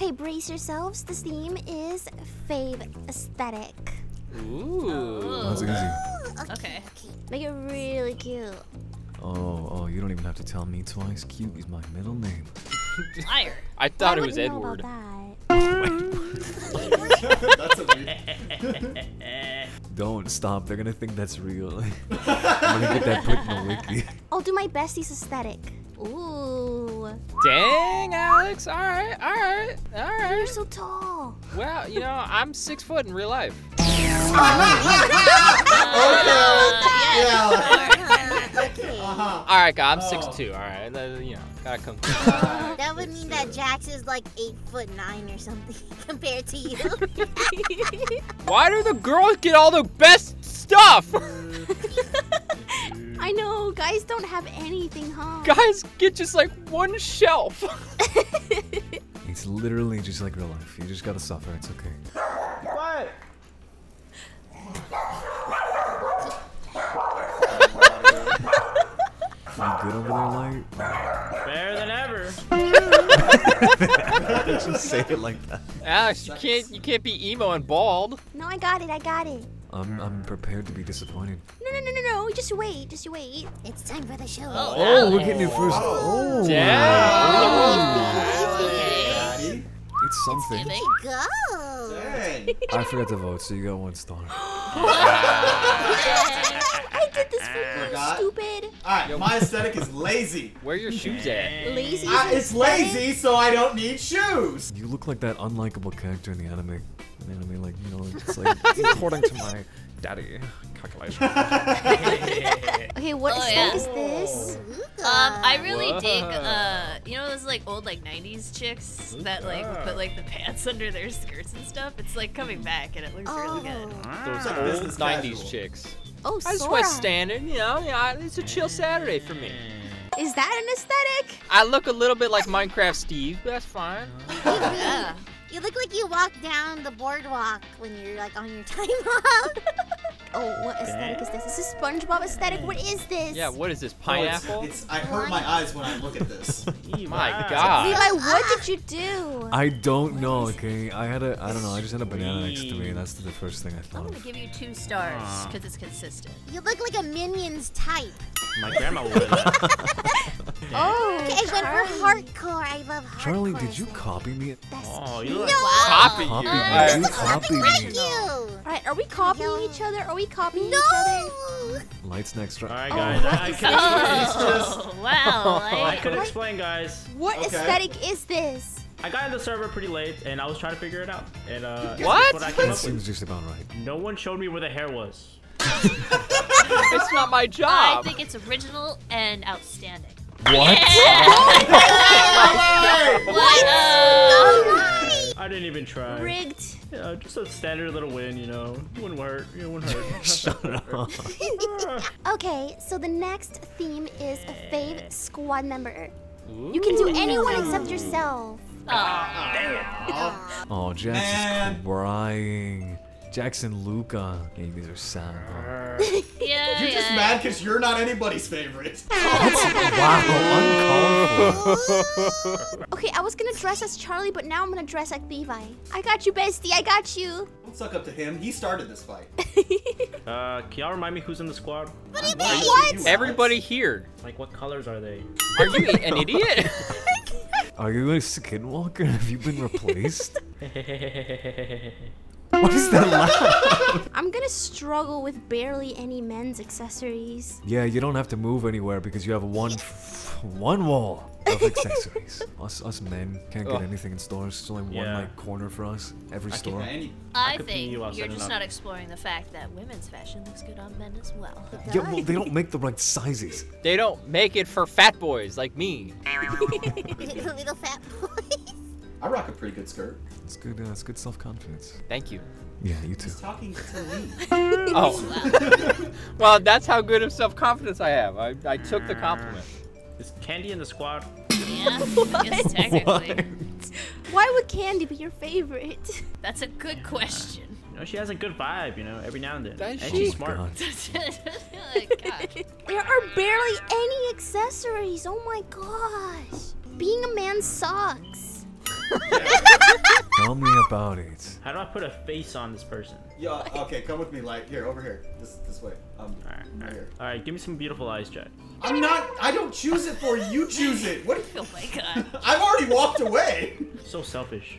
Okay, brace yourselves. This theme is fave aesthetic. Ooh. That's easy. Oh, Okay. Make it really cute. Oh, oh, you don't even have to tell me twice. Cute is my middle name. Liar. I thought Why it was wouldn't know about Edward. that? That's a. Don't stop. They're gonna think that's real. I'm gonna get that put in the wiki. I'll do my bestie's aesthetic. Ooh, Dang, Alex. All right, all right, all right. right, all you're so tall. Well, you know, I'm six foot in real life. Yeah. okay. Uh-huh. All right, guy, I'm Oh. six two. All right, uh, you know, gotta come. That would mean that Jax is like eight foot nine or something compared to you. Why do the girls get all the best stuff? I know, guys don't have anything, huh? Guys get just like one shelf. It's literally just like real life. You just gotta suffer. It's okay. What? You good over there, Light? Better than ever. just say it like that. Alex, you can't you can't be emo and bald. No, I got it, I got it. I'm I'm prepared to be disappointed. No, no, no, no, no. Just wait, just wait. it's time for the show. Oh, we're getting it first. Oh, oh Daddy. it's something. Giving. Go. Dang. I forgot to vote, so you got one star. I did this for you, Forgot? stupid. Alright, my aesthetic is lazy. Where are your shoes at? Lazy. is I, it's lazy, so I don't need shoes. You look like that unlikable character in the anime. In the anime, like you know, it's like according to my daddy calculation. Okay, what Oh, aesthetic yeah. is this? Um, I really Whoa. dig, uh, you know those like old like '90s chicks that like would put like the pants under their skirts and stuff. It's like coming back and it looks really good. Those like old business '90s chicks. Oh, Sora. I just Sora. went standard, you know. Yeah, it's a chill Saturday for me. Is that an aesthetic? I look a little bit like Minecraft Steve, but that's fine. Yeah. You look like you walk down the boardwalk when you're like on your time off. Oh, what aesthetic is this? This is SpongeBob aesthetic. What is this? Yeah, what is this Oh, it's- pineapple? it's, I hurt my eyes when I look at this. My God. Levi, what did ah. you do? I don't know. Okay, I had a I don't know. I just had a banana next to me, and that's the first thing I thought. I'm gonna of. give you two stars ah. because it's consistent. You look like a Minions type. My grandma would. Oh, Okay, I went for hardcore. I love hardcore. Charli, did you copy me? That's Oh, you look like Copy Copy you. me. Alright. You copied Thank me. you. All right, are we copying each other? Are we copying each No. Lights next. All Right. right, Oh, guys. I, can this? explain. Oh, wow. I Like, could explain, guys. What Okay. aesthetic is this? I got in the server pretty late, and I was trying to figure it out. And uh, What? What I came That up with. seems just about right. No one showed me where the hair was. It's not my job. I think it's original and outstanding. What? What? Uh, I didn't even try. Rigged. Yeah, just a standard little win, you know. It wouldn't hurt. It wouldn't hurt. Shut up. Okay, so the next theme is a fave squad member. You can do anyone except yourself. aw. Oh, Jax Man. is crying. Jax and Luca. Yeah, you guys are sad. Huh? yeah, You're just yeah. mad because you're not anybody's favorite. wow, uncalled for. Okay, I was gonna dress as Charli, but now I'm gonna dress like Levi. I got you, bestie. I got you. Don't suck up to him. He started this fight. Uh, can y'all remind me who's in the squad? What? Everybody here. Like, what colors are they? Are you an idiot? Are you a skinwalker? Have you been replaced? What is that laugh? I'm gonna struggle with barely any men's accessories. Yeah, you don't have to move anywhere because you have one, one wall of accessories. us, us men can't get Ugh. anything in stores. There's only one like corner for us. Every I store. can't. I think you you're just up. not exploring the fact that women's fashion looks good on men as well. Yeah, well, they don't make the right sizes. they don't make it for fat boys like me. little, little fat boys. I rock a pretty good skirt. It's good. Uh, it's good self-confidence. Thank you. Yeah, you too. He's talking to me. Oh. well, that's how good of self-confidence I have. I, I took the compliment. Is Candy in the squad? Yeah, I guess technically. Why would Candy be your favorite? That's a good question. You know, she has a good vibe, you know, every now and then. Does and she? she's smart. God. Oh, God. There are barely any accessories. Oh my gosh. Being a man sucks. Tell me about it. How do I put a face on this person? Yeah, okay, come with me, Light. Here, over here. This this way. Um, all right, all right. Here. All right, give me some beautiful eyes, Jack. I'm not. I don't choose it for you. You choose it. What? Oh my god. I've already walked away. So selfish.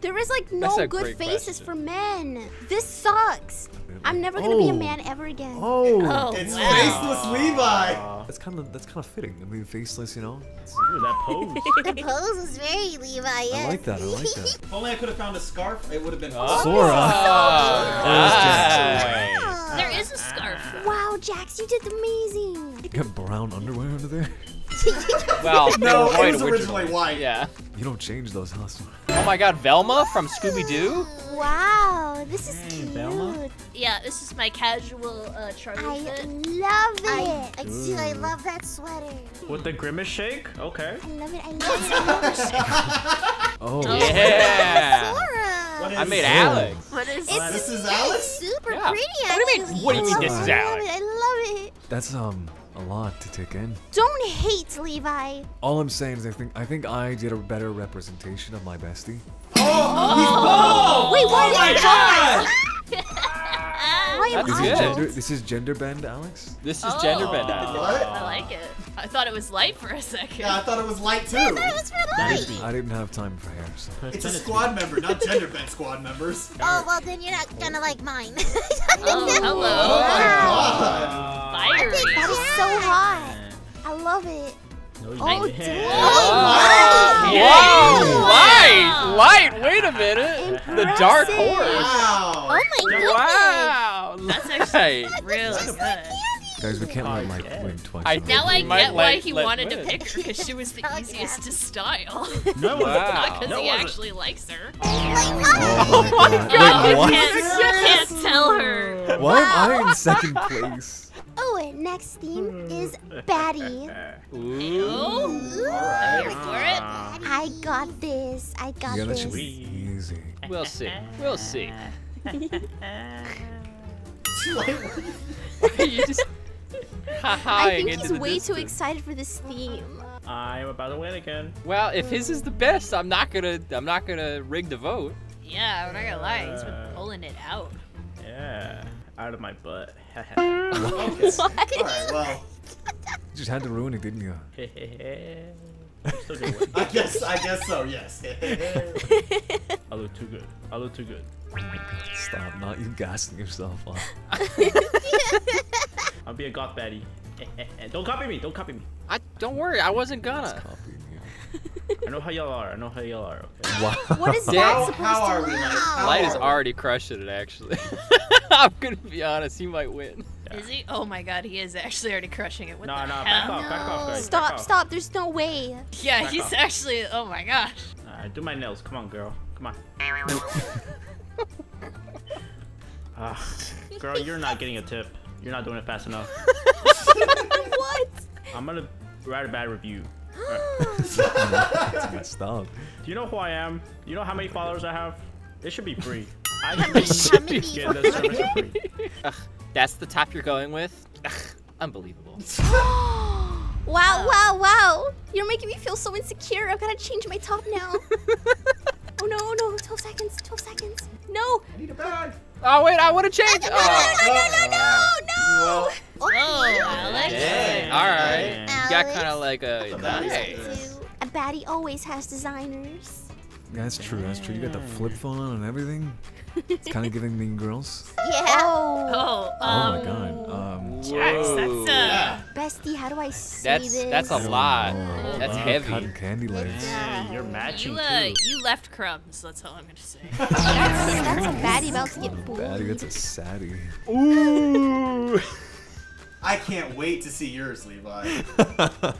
There is like no good faces question. for men. This sucks. I'm never gonna be a Oh. man ever again. Oh, Oh, It's wow. faceless Levi. That's kind of that's kind of fitting. I mean, faceless, you know. Ooh, that pose. The pose was very Levi. Yes. I like that. I like that. If only I could have found a scarf, it would have been. Oh. Sora. Nice. Ah. There is a scarf. Wow, Jax, you did amazing. You got brown underwear under there. Well, No, they it was white originally white. Yeah. You don't change those, huh? Sora? Oh my God, Velma from Scooby Doo. Wow, this is Hey, cute. Velma. Yeah, this is my casual uh, Charli I fit. love it. I, I see. I love that sweater. With the grimace shake? Okay. I love it. I love it. I love it. Oh. Yeah. Sora. What I made Oh. Alex. What is It's, This is Alex? super Yeah. pretty. What do you mean, what do you mean I this love is it. Alex? I love it. That's um a lot to take in. Don't hate Levi. All I'm saying is I think I think I did a better representation of my bestie. Oh, Wait, why oh my did god! Why am This is good. gender. This is gender bend, Alex. This is gender bend. Oh. Alex. What? I like it. I thought it was light for a second. Yeah, I thought it was light too. That was for light. I didn't have time for hair, so. It's a squad member, not gender bent squad members. Oh well, then you're not gonna like mine. Oh, hello. Oh my god! Fiery. That is so hot. I love it. No, Oh, didn't. Oh, damn. Whoa! Wow. Light! Light! Wait a minute! The dark horse! Wow! Oh my goodness. Wow! That's actually Nice. really good. Guys, we can't let Mike win twice. I Now. I get why he let wanted to pick her because she was the Oh, easiest to style. No, it wasn't. Because No, he actually likes her. Oh my oh god. God, Wait, you what? can't, you can't tell her. Why am I in second place? Oh, and next theme hmm. is baddie. Ooh. Oh, Alright. here for it. I got this. I got Yeah, that this. should be easy. We'll see. We'll see. you just I think he's the way too excited for this theme. I'm about to win again. Well, if his is the best, I'm not gonna I'm not gonna rig the vote. Yeah, I'm not gonna lie. He's been uh, pulling it out. Yeah. Out of my butt. Okay. Alright, well, You just had to ruin it, didn't you? I'm still gonna win. I guess I guess so, yes. I look too good. I look too good. Stop, not you gassing yourself up. I'll be a goth baddie. Don't copy me. Don't copy me. I don't worry, I wasn't gonna. Copying you. I know how y'all are. I know how y'all are. Okay. Wow. What is Damn. that how, supposed how to are we mean? like? How Light is already crushing it actually. I'm gonna be honest, he might win. Is he? Oh my god, he is actually already crushing it. What No, the no, hell? back off, back off, guys. back Stop, off. stop. There's no way. Yeah, Back he's off. actually. Oh my gosh. Alright, do my nails. Come on, girl. Come on. Ah, girl, you're not getting a tip. You're not doing it fast enough. what? I'm gonna write a bad review. Stop. Do you know who I am? Do you know how many followers I have? It should be free. I should be getting this service for free. Ugh, that's the top you're going with? Ugh, unbelievable. Wow, wow, wow. You're making me feel so insecure. I've got to change my top now. oh no, oh no. 12 seconds, 12 seconds. No. I need a bag. Oh wait, I want to change. No, no, Oh. no, no, no, no. Whoa, Alex. Dang. All right. Dang. You got kind of like a nice. A baddie always has designers. Yeah, that's true. That's true. You got the flip phone on and everything. It's kind of giving Mean Girls. Yeah. Oh. Oh, Oh um, my god. Um. Jax, that's uh. Yeah. Bestie, how do I say That's this? that's a lot. Oh, That's wow, heavy. Cotton candy legs. Hey, you're matching You, uh, too. you left crumbs. That's all I'm gonna say. That's, that's a baddie about to get bullied. Baddie, that's a saddie. Ooh. I can't wait to see yours, Levi. All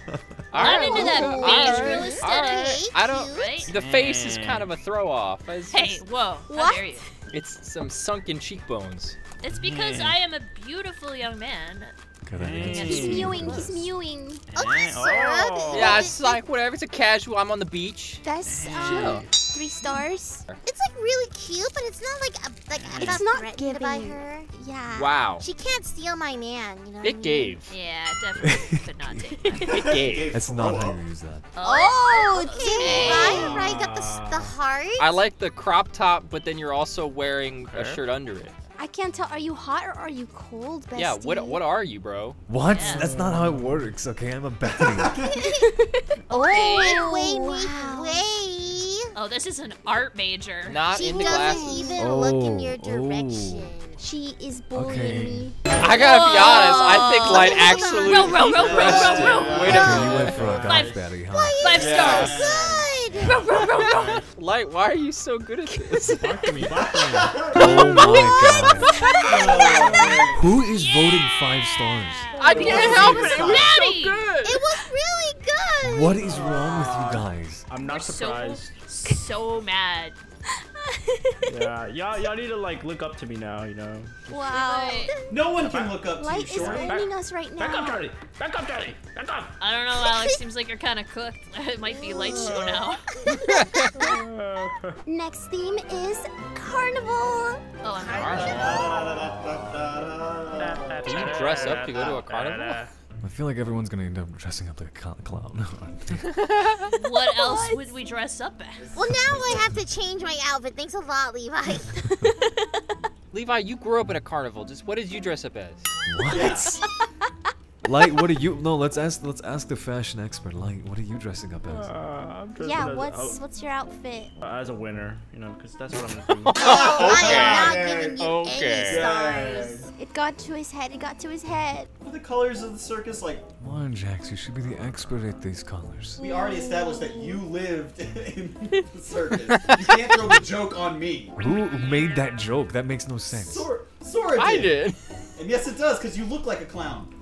I'm right, into that beige right, real estate. right. I don't. Right? The face is kind of a throw off. It's, Hey, just- whoa! How What? dare you? it's some sunken cheekbones. It's because hmm. I am a beautiful young man. God, that is- He's mewing, he's mewing. Okay, Eh, Sora. oh. Yeah, it's like whatever. It's a casual. I'm on the beach. That's Chill. um three stars. It's like really cute, but it's not like a, like I'm It's not, not threatened by giving. her. Yeah. Wow. She can't steal my man. You know. what I It mean? gave. Yeah, definitely could not take that. It gave. That's not how you use that. Oh, Okay, dang. right, right. Got the the heart. I like the crop top, but then you're also wearing a shirt under it. I can't tell. Are you hot or are you cold, bestie? Yeah. What What are you, bro? What? Yeah. That's not how it works, okay? I'm a baddie. Oh, Wait, wait, wow. wait. Oh, this is an art major. Not She in the doesn't glasses. even look in your Oh, oh. direction. She is bullying Okay. me. I gotta be honest. I think Light actually Row, row, row, row, crushed row, row. it. Way to Okay, you went for a Five- goth baddie, huh? Five Yeah. stars. Good. Light, why are you so good at this? Bark me, bark me. Oh my god. Man. Who is voting five stars? I can't help it. It was so good. It was really good. What is wrong with you guys? I'm not So, surprised. so mad. Yeah, y'all, y'all need to like look up to me now. You know. Wow. No one can look up to you, Light is Shorty. owning us right now. Back up, now. Charli. Back up, Charli. Back up. I don't know, Alex. Seems like you're kind of cooked. It might be light show now. Next theme is carnival. Oh, I'm. Do you dress up to go to a carnival? I feel like everyone's gonna end up dressing up like a cl- clown. What else would we dress up as? Well, now I have to change my outfit. Thanks a lot, Levi. Levi, you grew up in a carnival. Just what did you dress up as? what? Light, what are you? No, let's ask. Let's ask the fashion expert. Light, what are you dressing up as? Uh, I'm dressing Yeah, as, what's what's your outfit? uh, as a winner, you know, because that's what I'm gonna do. Oh, I am Okay. not giving you Okay. any stars. It got to his head. It got to his head. For the colors of the circus, like Come on, Jax, you should be the expert at these colors. we already established that you lived in the circus. You can't throw the joke on me. Who made that joke? That makes no sense. Sora, Sora I did. And yes, it does, because you look like a clown.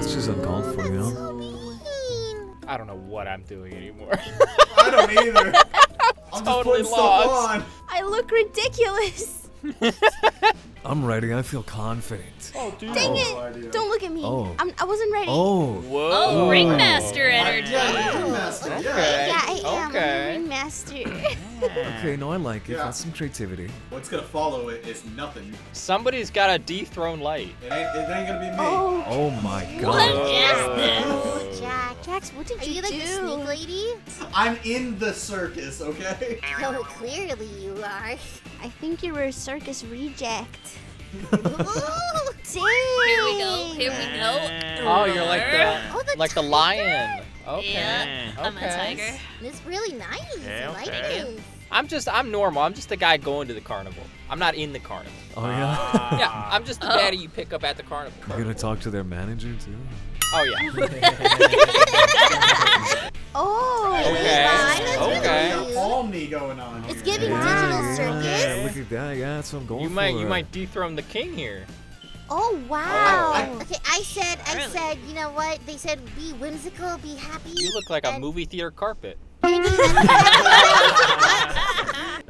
Okay, well that's just that's just uncalled for, you know. So mean. I don't know what I'm doing anymore. I don't either. I'm just Totally putting lost. stuff on. I look ridiculous. I'm ready. I feel confident. oh, dude. Dang no it! idea. Don't look at me. Oh. I'm, I wasn't ready. Oh, Whoa. Oh, Ringmaster energy. Yeah, you're a master. Oh. Yeah. Okay. Yeah, I am. Okay. I'm a master. Okay. No, I like it. Yeah. That's some creativity. What's gonna follow it is nothing. Somebody's got to dethrone Light. It ain't, it ain't gonna be me. oh, Oh my god. is this? Oh, Jack. Jax, what did Are you, you like do? the sneak lady? I'm in the circus, okay? Oh, clearly you are. I think you were a circus reject. Ooh. Dang. Here we go. Here we go. Oh, you're like the Oh, the like the lion. Okay. Yeah, I'm a tiger. It's really nice. Okay, I like okay. this. I'm just I'm normal. I'm just the guy going to the carnival. I'm not in the carnival. Oh yeah. Ah. Yeah, I'm just the Oh. baddie you pick up at the carnival. You gonna talk to their manager too? Oh yeah. Oh. Okay. Levi, that's really Okay. All me going on. It's giving Yeah, digital circus. Yeah, look at that. Yeah, that's what I'm going You for. might you might dethrone the king here. Oh, oh. wow. I- Okay, I said, I Really? said, you know what? They said be whimsical, be happy. You look like a movie theater carpet. 哈哈哈哈哈哈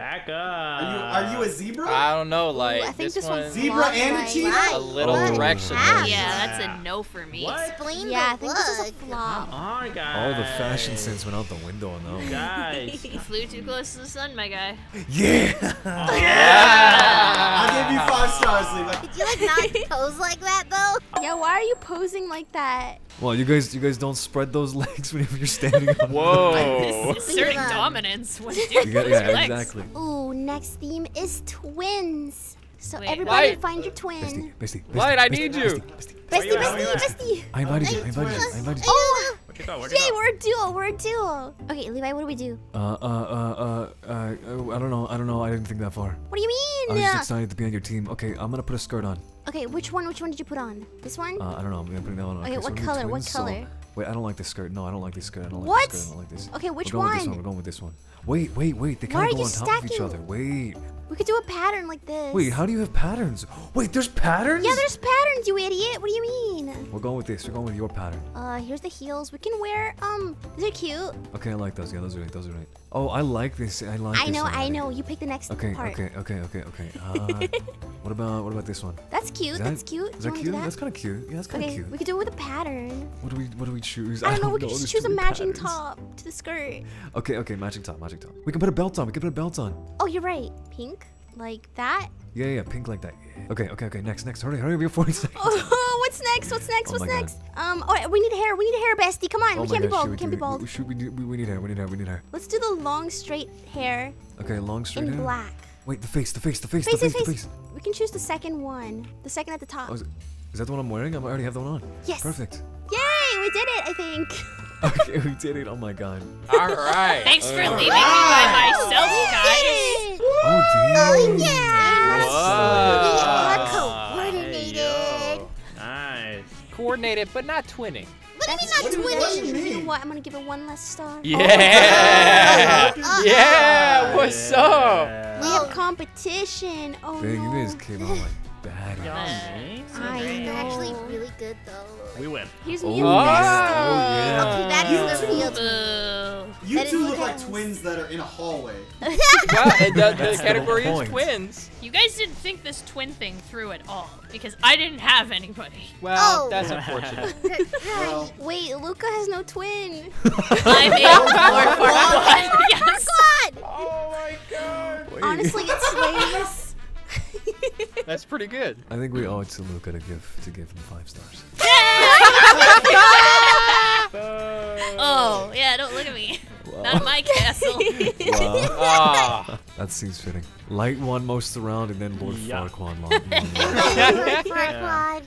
Back up. Are you are you a zebra? I don't know, like I think this, this one. one's Zebra and a cheetah? Why? A little What direction. happened? Yeah, that's a no for me. What? Explain Yeah, I the think this is a look. flop. Oh, guys. All the fashion sense went out the window on that one. Guys. You flew too close to the sun, my guy. Yeah. Oh, yeah. I'll give you five stars, Levi. Did you like not pose like that though? Yeah, why are you posing like that? Well, you guys, you guys don't spread those legs whenever you're standing on. Whoa. Asserting dominance when You dude got, close yeah, legs. exactly. Ooh, next theme is twins. So Wait, everybody Light. find your Bestie, twin. bestie, bestie, Light, I bestie, need you. bestie, bestie. Bestie, bestie, Where you at? bestie. I invited you. I invited you. I invited you. Oh, What you got? What yay, we're a duo. We're a duo. Okay, Levi, what do we do? Uh, uh, uh, uh, uh, uh, I don't know. I don't know. I didn't think that far. What do you mean? I mean? was just excited to be on your team. Okay, I'm gonna put a skirt on. Okay, which one? Which one did you put on? This one? Uh, I don't know. I'm gonna put that one on. Okay, so what we're color? What twins, so- color? Wait, I don't like this skirt. No, I don't like this skirt. I don't like What? this skirt. I don't like this. Okay, which we're going With this one? one. We're going with this one. Wait, wait, wait. They kind of go on top of each other. Wait. We could do a pattern like this. Wait, how do you have patterns? Wait, there's patterns? Yeah, there's patterns, you idiot. What do you mean? We're going with this. We're going with your pattern. Uh, here's the heels. We can wear, um, these are cute. Okay, I like those. Yeah, those are right. Those are right. Oh, I like this. I like this. I know, I know. You pick the next Okay, part. okay, okay, okay, okay. okay. Uh, what about what about this one? That's cute. That- that's cute. Is that cute? want That's kind of cute. Yeah, that's kind that? of Okay, cute. we could do it with a pattern. What do we What do we choose? I don't know. We could just choose a matching patterns. top to the skirt. Okay, okay, matching top, matching top. We can put a belt on. We can put a belt on. Oh, you're right. Pink, like that. Yeah, yeah, pink like that. Yeah. Okay, okay, okay. Next, next. Hurry, hurry. We have 40 seconds. Oh, what's next? What's next? Oh What's God. next? Um, oh, we need hair. We need hair, bestie. Come on. oh we can't be bald. should We can't be bald. We, should, we, need, we, we need hair. We need hair. We need hair. Let's do the long straight hair Okay, long straight in hair. black. Wait, the face, the face, the face, Face, the face, face, the face. face. We can choose the second one. The second at the top. Oh, is, is that the one I'm wearing? I already have that one on. Yes. Perfect. Yay! We did it. I think. Okay, we did it. Oh my god. All right. Thanks for Uh, leaving me by myself, guys. Oh, damn. Oh, wow. We're coordinated. Nice. Coordinated, but not twinning. What do you mean That's- not What do you- what do you twinning? You know what? I'm gonna give it one less star. Yeah. Oh. Yeah. What's up? We have competition. Oh Dang, no. you guys came out like bad. Yummy. I great. They're actually really good though. We win. Here's Oh, me Oh, and Bestie. yeah. Okay, that is the real twin. Boo. You two look like twins that are in a hallway. Well, it does, That's the the category is twins. You guys didn't think this twin thing through at all because I didn't have anybody. Well, Oh. that's unfortunate. Well, Wait, Luca has no twin. I'm a oh four for one. Oh yes. God! oh my god. Wait. Honestly, it's slaves. That's pretty good. I think we owe it to Luca to give to give him five stars. Oh yeah, don't look at me. Not my castle. Wow. Ah. that seems fitting. Light one most around, and then Lord Yeah. Farquaad. Long, long, long. Farquaad.